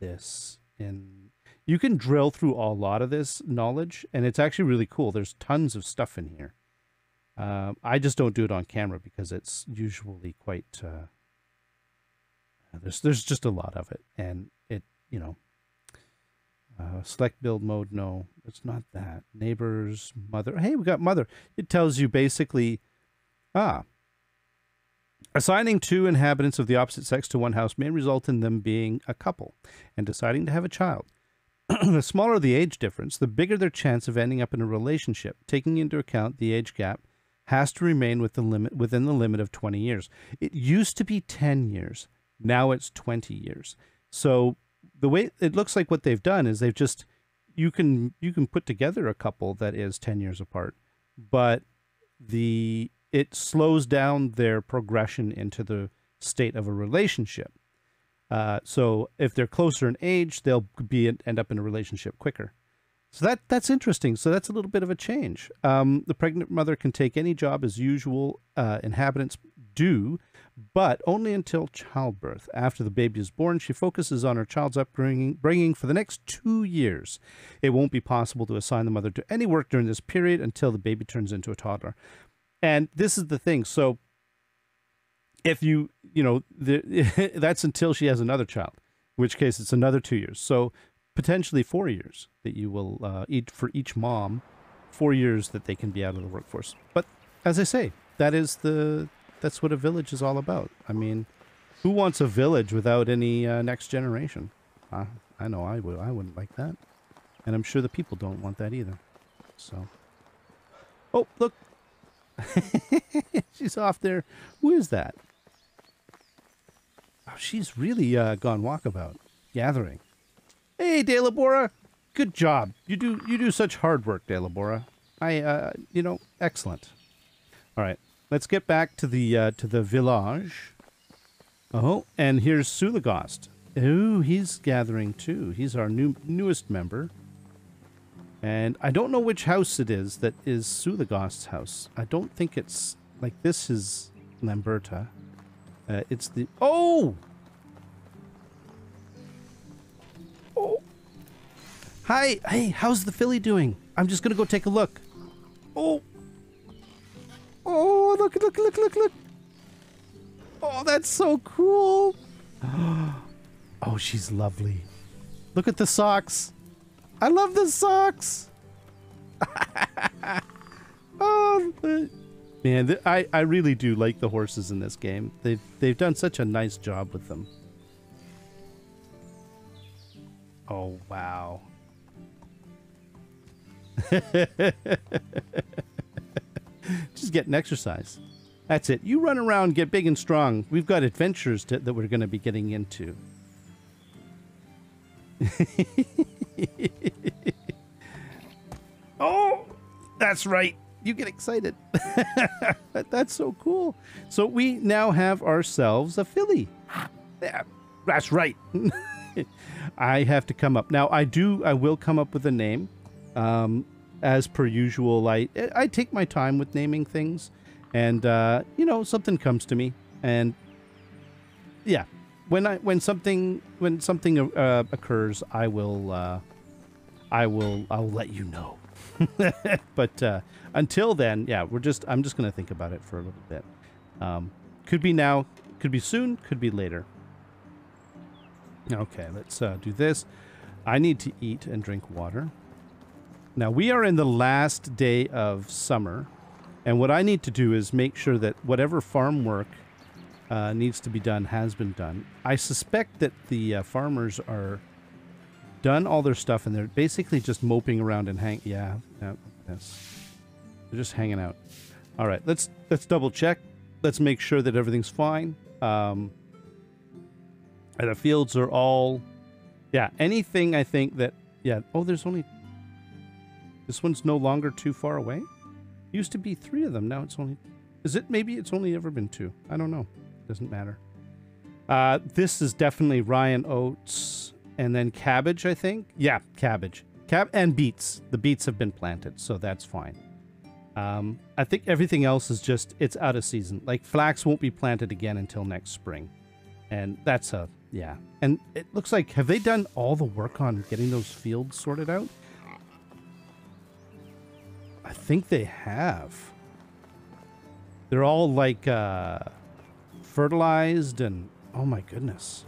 this And you can drill through a lot of this knowledge and it's actually really cool there's tons of stuff in here um, i just don't do it on camera because it's usually quite uh, there's there's just a lot of it and it you know uh, select build mode no it's not that neighbors mother hey we got mother it tells you basically ah Assigning two inhabitants of the opposite sex to one house may result in them being a couple and deciding to have a child. the smaller the age difference, the bigger their chance of ending up in a relationship. Taking into account the age gap has to remain with the limit within the limit of 20 years. It used to be 10 years. Now it's 20 years. So the way it looks like what they've done is they've just you can you can put together a couple that is 10 years apart, but the it slows down their progression into the state of a relationship. Uh, so if they're closer in age, they'll be end up in a relationship quicker. So that that's interesting. So that's a little bit of a change. Um, the pregnant mother can take any job as usual uh, inhabitants do, but only until childbirth. After the baby is born, she focuses on her child's upbringing bringing for the next two years. It won't be possible to assign the mother to any work during this period until the baby turns into a toddler. And this is the thing. So if you, you know, the, that's until she has another child, which case it's another two years. So potentially four years that you will uh, eat for each mom, four years that they can be out of the workforce. But as I say, that is the that's what a village is all about. I mean, who wants a village without any uh, next generation? Uh, I know I would. I wouldn't like that, and I'm sure the people don't want that either. So, Oh, look. she's off there. Who is that? Oh, she's really uh, gone walkabout, gathering. Hey, Dalibora. Good job. You do you do such hard work, Dalibora. I, uh, you know, excellent. All right, let's get back to the uh, to the village. Oh, and here's Sulagost. Oh, he's gathering too. He's our new newest member. And I don't know which house it is that is Sulagost's house. I don't think it's like this is Lamberta. Uh, it's the oh oh hi hey how's the filly doing? I'm just gonna go take a look. Oh oh look look look look look. Oh that's so cool. Oh she's lovely. Look at the socks. I love the socks. oh, man, I I really do like the horses in this game. They've they've done such a nice job with them. Oh wow. Just getting exercise. That's it. You run around, get big and strong. We've got adventures to, that we're going to be getting into. Oh, that's right. You get excited. that's so cool. So we now have ourselves a filly. Yeah, that's right. I have to come up now. I do. I will come up with a name. Um, as per usual, I I take my time with naming things, and uh, you know something comes to me, and yeah, when I when something when something uh, occurs, I will uh, I will I'll let you know. but uh, until then, yeah, we're just I'm just gonna think about it for a little bit. Um, could be now, could be soon, could be later. Okay, let's uh, do this. I need to eat and drink water. Now we are in the last day of summer, and what I need to do is make sure that whatever farm work uh, needs to be done has been done. I suspect that the uh, farmers are done all their stuff and they're basically just moping around and hang. Yeah, yeah, yes. They're just hanging out. All right, let's let's double check. Let's make sure that everything's fine. Um, and the fields are all, yeah. Anything I think that, yeah. Oh, there's only. This one's no longer too far away. Used to be three of them. Now it's only. Is it? Maybe it's only ever been two. I don't know. Doesn't matter. Uh, this is definitely rye and oats and then cabbage, I think. Yeah, cabbage. Cab and beets. The beets have been planted, so that's fine. Um, I think everything else is just it's out of season. Like flax won't be planted again until next spring, and that's a yeah. And it looks like have they done all the work on getting those fields sorted out? I think they have. They're all like uh, fertilized and oh my goodness.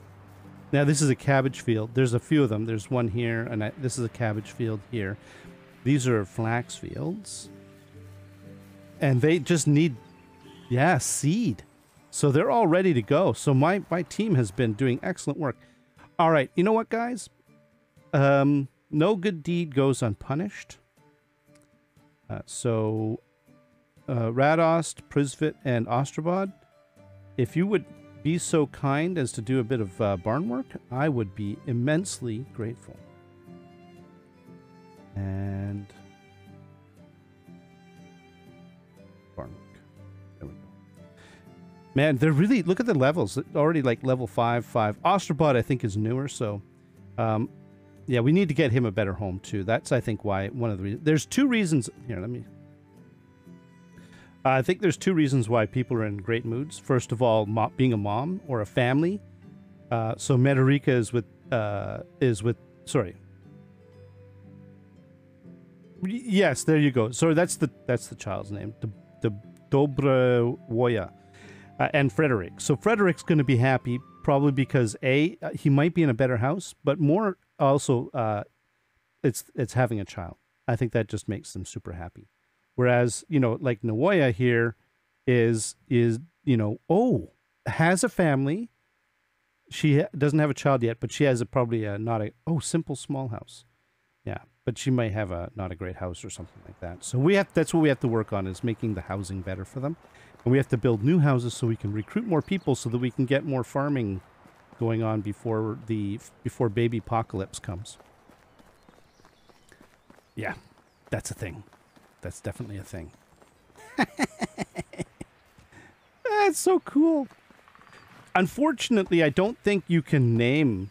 Now this is a cabbage field. There's a few of them. There's one here, and I, this is a cabbage field here. These are flax fields, and they just need, yeah, seed. So they're all ready to go. So my my team has been doing excellent work. All right, you know what, guys? Um, no good deed goes unpunished. Uh, so, uh, Radost, Prisvit, and Ostrobod, if you would be so kind as to do a bit of uh, barn work, I would be immensely grateful. And barn work. There we go. Man, they're really look at the levels. Already like level five, five. Ostrobod, I think, is newer, so um, yeah, we need to get him a better home too. That's I think why one of the reasons. There's two reasons here. Let me I think there's two reasons why people are in great moods. First of all, mo- being a mom or a family. Uh, so Medarika is with uh, is with sorry. Yes, there you go. Sorry, that's the that's the child's name. The the Dobrovoya, uh, and Frederick. So Frederick's going to be happy probably because a he might be in a better house, but more also uh, it's it's having a child. I think that just makes them super happy. Whereas, you know, like Nawoya here is is, you know, oh, has a family. She doesn't have a child yet, but she has a probably a not a oh, simple small house. Yeah, but she might have a not a great house or something like that. So we have that's what we have to work on is making the housing better for them. And we have to build new houses so we can recruit more people so that we can get more farming going on before the before baby apocalypse comes. Yeah, that's a thing. That's definitely a thing. That's so cool. Unfortunately, I don't think you can name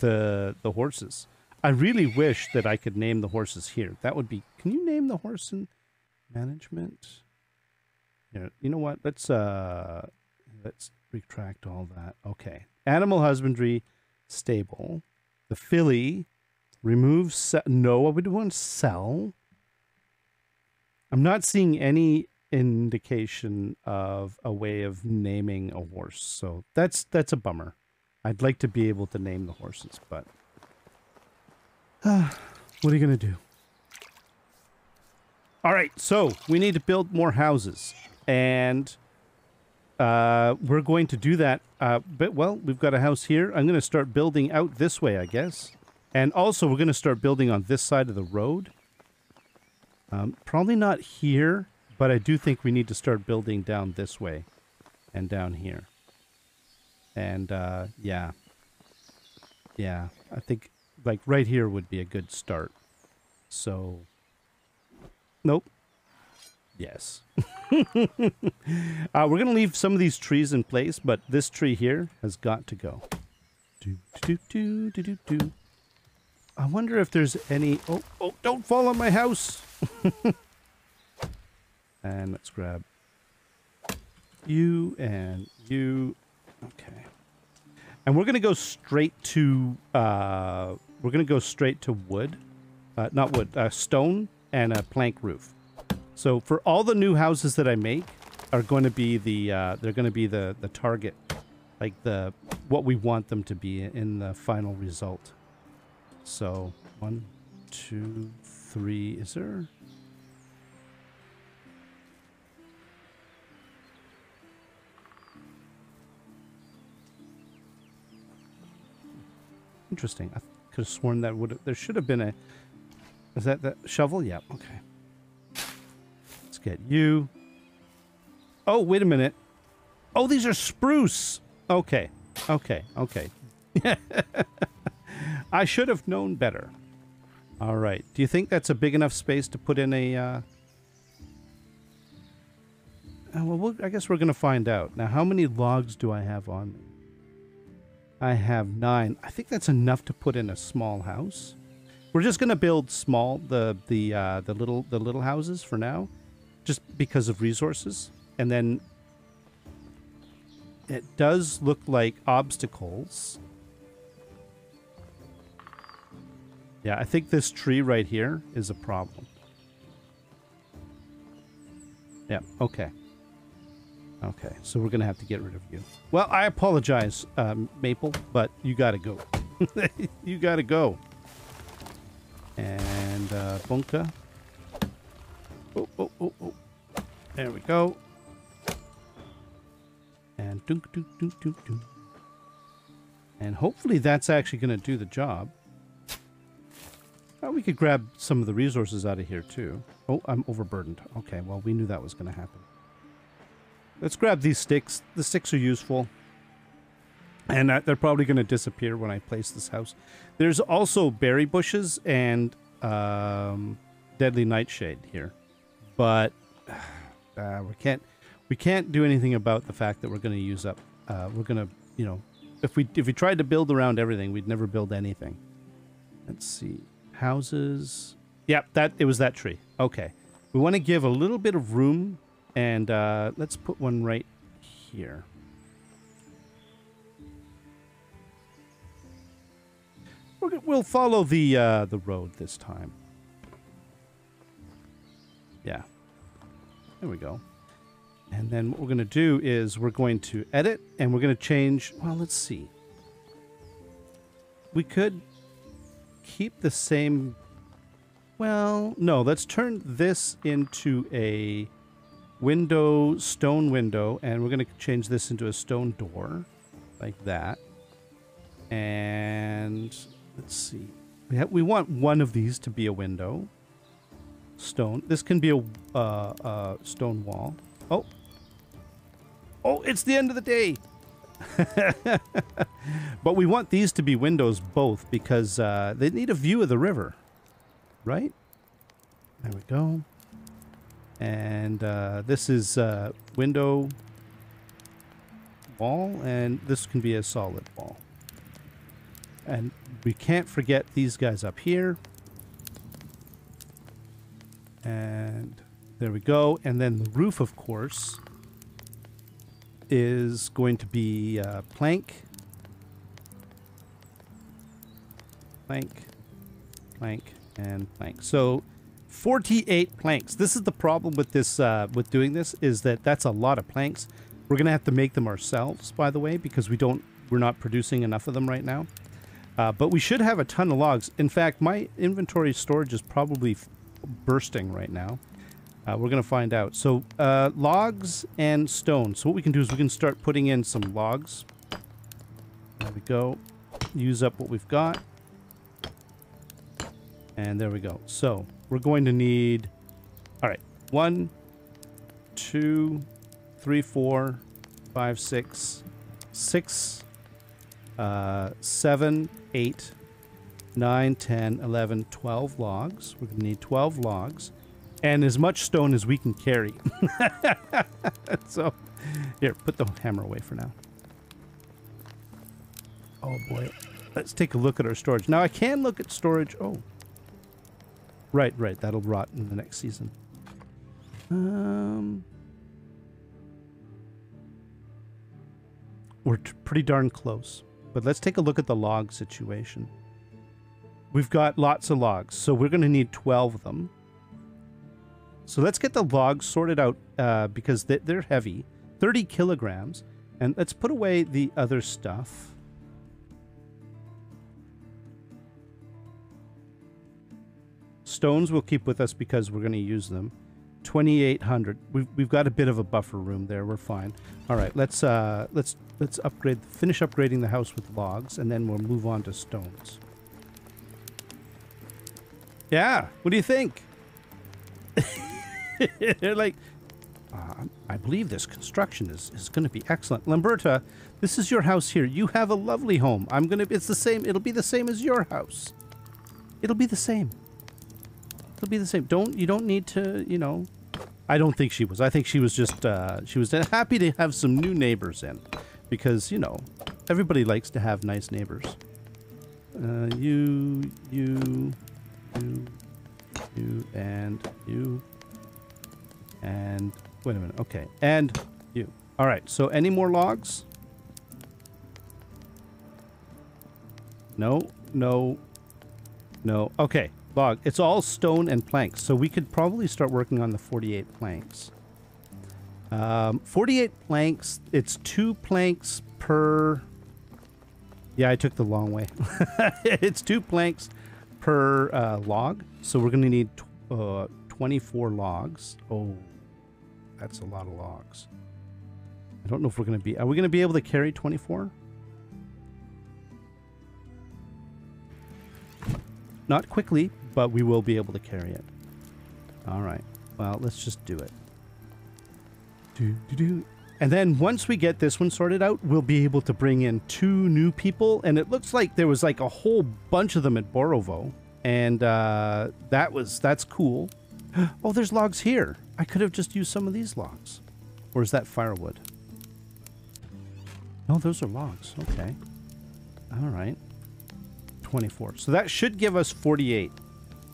the the horses. I really wish that I could name the horses here. That would be. Can you name the horse in management? Yeah, you know what? Let's uh, let's retract all that. Okay, animal husbandry, stable. The filly, remove. No, I would want to sell. I'm not seeing any indication of a way of naming a horse, so that's that's a bummer. I'd like to be able to name the horses, but what are you gonna do? All right, so we need to build more houses, and uh, we're going to do that. Uh, but well, we've got a house here. I'm going to start building out this way, I guess, and also we're going to start building on this side of the road. Um, probably not here, but I do think we need to start building down this way and down here. And uh, yeah, yeah, I think like right here would be a good start. So, nope. Yes. uh, we're going to leave some of these trees in place, but this tree here has got to go. Do, do, do, do, do, do. I wonder if there's any... Oh, oh, don't fall on my house! and let's grab you and you. Okay. And we're going to go straight to... Uh, we're going to go straight to wood. Uh, not wood, uh, stone and a plank roof. So for all the new houses that I make are going to be the... Uh, they're going to be the, the target. Like the... What we want them to be in the final result. So, one, two, three. Is there? Interesting. I could have sworn that would. There should have been a. Is that the shovel? Yeah. Okay. You. Oh, wait a minute. Oh, these are spruce. Okay. Okay. Okay. I should have known better. All right. Do you think that's a big enough space to put in a... Uh... Uh, well, we'll, I guess we're going to find out. Now, how many logs do I have on me? I have nine. I think that's enough to put in a small house. We're just going to build small, the the uh, the little the little houses for now, just because of resources. And then it does look like obstacles Yeah, I think this tree right here is a problem. Yeah, okay. Okay, so we're going to have to get rid of you. Well, I apologize, um, Maple, but you got to go. you got to go. And uh, Bunka. Oh, oh, oh, oh. There we go. And dunk, dunk, dunk, dunk, dunk. And hopefully that's actually going to do the job. We could grab some of the resources out of here, too. Oh, I'm overburdened. Okay, well, we knew that was going to happen. Let's grab these sticks. The sticks are useful. And they're probably going to disappear when I place this house. There's also berry bushes and um, deadly nightshade here. But uh, we can't we can't do anything about the fact that we're going to use up. Uh, we're going to, you know, if we if we tried to build around everything, we'd never build anything. Let's see houses. Yep, that it was that tree. Okay. We want to give a little bit of room, and uh, let's put one right here. We're, we'll follow the uh, the road this time. Yeah. There we go. And then what we're going to do is we're going to edit, and we're going to change. Well, let's see. We could keep the same... Well, no, let's turn this into a window, stone window, and we're going to change this into a stone door, like that. And let's see. We, we want one of these to be a window. Stone. This can be a uh, uh, stone wall. Oh. Oh, it's the end of the day. but we want these to be windows both because uh, they need a view of the river. Right? There we go. And uh, this is uh, window wall, and this can be a solid wall. And we can't forget these guys up here. And there we go. And then the roof, of course, is going to be uh, plank, plank, plank, and plank. So 48 planks. This is the problem with this, uh, with doing this, is that that's a lot of planks. We're gonna have to make them ourselves, by the way, because we don't, we're not producing enough of them right now. Uh, but we should have a ton of logs. In fact, my inventory storage is probably bursting right now. Uh, we're going to find out. So, uh, logs and stone. So what we can do is we can start putting in some logs. There we go. Use up what we've got. And there we go. So, we're going to need... All right. One, two, three, four, five, six, six, uh, 7, 8, 9, 10, 11, 12 logs. We're going to need 12 logs and as much stone as we can carry. so, here, put the hammer away for now. Oh boy. Let's take a look at our storage. Now, I can look at storage. Oh. Right, right. That'll rot in the next season. Um... We're pretty darn close. But let's take a look at the log situation. We've got lots of logs, so we're going to need 12 of them. So let's get the logs sorted out uh, because they're heavy. 30 kilograms. And let's put away the other stuff. Stones we'll keep with us because we're going to use them. 2800 we've, we've got a bit of a buffer room there we're fine all right let's uh let's let's upgrade finish upgrading the house with logs and then we'll move on to stones yeah what do you think they're like uh, i believe this construction is is going to be excellent lamberta this is your house here you have a lovely home i'm gonna it's the same it'll be the same as your house it'll be the same It'll be the same. Don't you don't need to, you know. I don't think she was. I think she was just uh, she was happy to have some new neighbors in, because you know, everybody likes to have nice neighbors. Uh, you, you, you, you, and you, and wait a minute. Okay, and you. All right. So, any more logs? No, no, no. Okay log. It's all stone and planks, so we could probably start working on the 48 planks. Um, 48 planks, it's two planks per... Yeah, I took the long way. it's two planks per uh, log, so we're going to need uh, 24 logs. Oh, that's a lot of logs. I don't know if we're going to be... Are we going to be able to carry 24? Not quickly, but we will be able to carry it. All right. Well, let's just do it. Do, do, do. And then once we get this one sorted out, we'll be able to bring in two new people. And it looks like there was like a whole bunch of them at Borovo. And uh, that was, that's cool. Oh, there's logs here. I could have just used some of these logs. Or is that firewood? No, those are logs. Okay. All right. 24. So that should give us 48.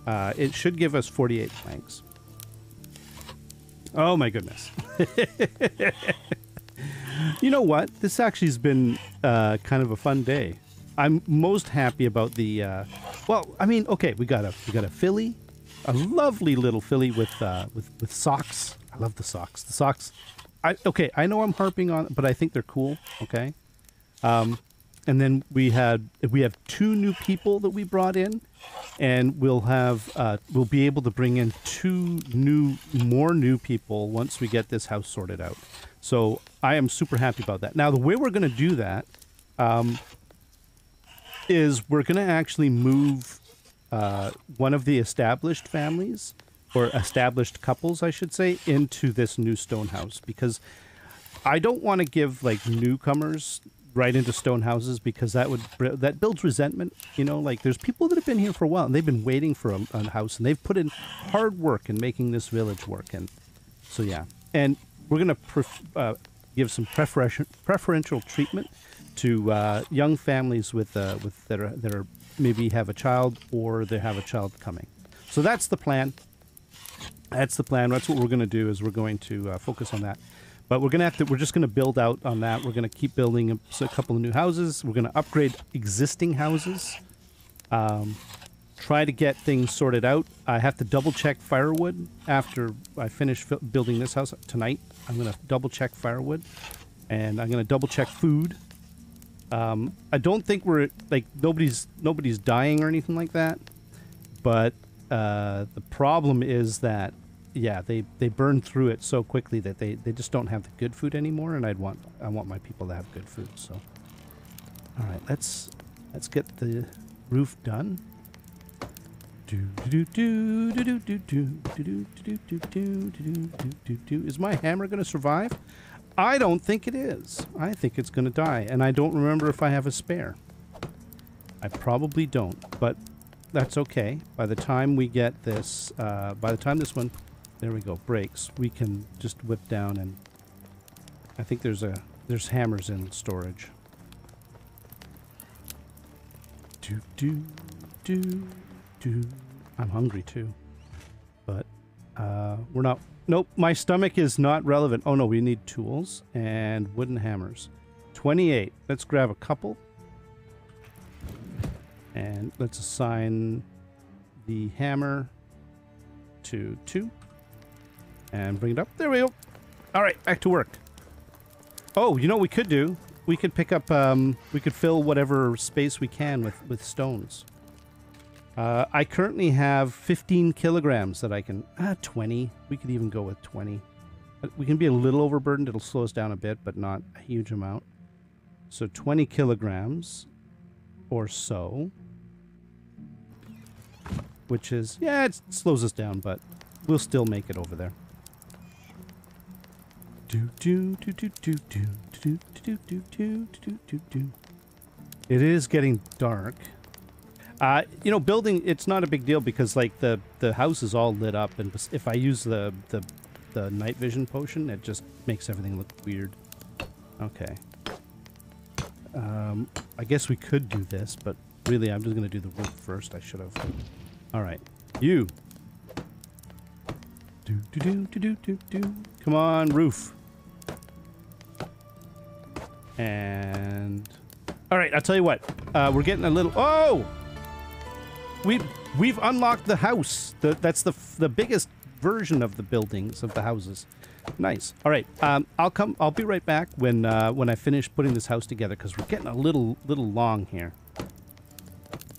Uh, it should give us 48 planks. Oh my goodness. you know what? This actually has been uh, kind of a fun day. I'm most happy about the. Uh, well, I mean, okay, we got a we got a filly, a lovely little filly with uh, with with socks. I love the socks. The socks. I okay. I know I'm harping on, but I think they're cool. Okay. Um, and then we had we have two new people that we brought in and we'll have uh, we'll be able to bring in two new more new people once we get this house sorted out. So i am super happy about that. Now the way we're going to do that um, is we're going to actually move uh, one of the established families or established couples, I should say, into this new stone house. Because I don't want to give like newcomers right into stone houses because that would that builds resentment. You know, like there's people that have been here for a while and they've been waiting for a, a house and they've put in hard work in making this village work. And so yeah, and we're gonna uh, give some preferential preferential treatment to uh, young families with uh, with that are that are maybe have a child or they have a child coming. So that's the plan. That's the plan. That's what we're going to do. Is we're going to uh, focus on that. But we're to have to. We're just to build out on that. We're to keep building a, a couple of new houses. We're going to upgrade existing houses. Um, try to get things sorted out. I have to double check firewood after I finish fi- building this house tonight. I'm going to double check firewood, and I'm going to double check food. Um, I don't think we're like nobody's nobody's dying or anything like that, but uh, the problem is that yeah, they, they burn through it so quickly that they, they just don't have the good food anymore, and I'd want I want my people to have good food. So, all right, let's let's get the roof done. Is my hammer going to survive? I don't think it is. I think it's going to die, and I don't remember if I have a spare. I probably don't, but that's okay. By the time we get this, uh, by the time this one there we go, brakes, we can just whip down and I think there's a there's hammers in storage. Do do do do. I'm hungry too, but uh, we're not. Nope, my stomach is not relevant. Oh no, we need tools and wooden hammers. 28. Let's grab a couple. And let's assign the hammer to 2. And bring it up. There we go. All right, back to work. Oh, you know what we could do? We could pick up, um, we could fill whatever space we can with, with stones. Uh, I currently have 15 kilograms that I can. Ah, 20. We could even go with 20. Uh, We can be a little overburdened. It'll slow us down a bit, but not a huge amount. So 20 kilograms or so. Which is, yeah, it slows us down, but we'll still make it over there. It is getting dark. Uh, you know, building it's not a big deal because like the the house is all lit up, and if I use the the the night vision potion, it just makes everything look weird. Okay. Um, I guess we could do this, but really, I'm just gonna do the roof first. I should have. All right, you. Do do do do do do do. Come on, roof. And all right, I'll tell you what. Uh, we're getting a little. Oh, we we've unlocked the house. The, that's the the biggest version of the buildings of the houses. Nice. All right. Um, I'll come. I'll be right back when uh, when I finish putting this house together because we're getting a little little long here.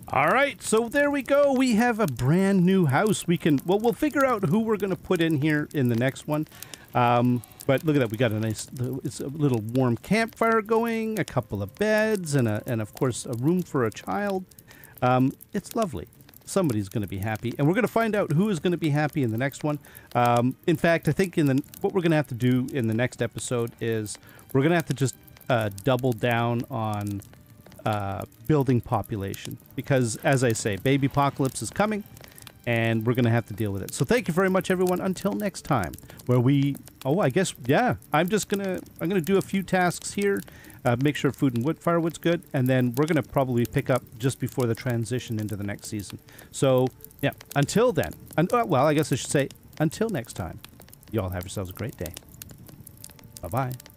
All right, so there we go. We have a brand new house. We can well, we'll figure out who we're going to put in here in the next one. Um, but look at that, we got a nice, it's a little warm campfire going, a couple of beds, and a, and of course a room for a child. Um, it's lovely. Somebody's going to be happy, and we're going to find out who is going to be happy in the next one. Um, in fact, I think in the what we're going to have to do in the next episode is we're going to have to just uh, double down on uh, building population because, as I say, baby apocalypse is coming, and we're going to have to deal with it. So thank you very much, everyone. Until next time, where we oh, I guess yeah, I'm just gonna I'm gonna do a few tasks here, uh, make sure food and wood firewood's good, and then we're gonna probably pick up just before the transition into the next season. So yeah, until then, and uh, well, I guess I should say until next time, you all have yourselves a great day. Bye bye.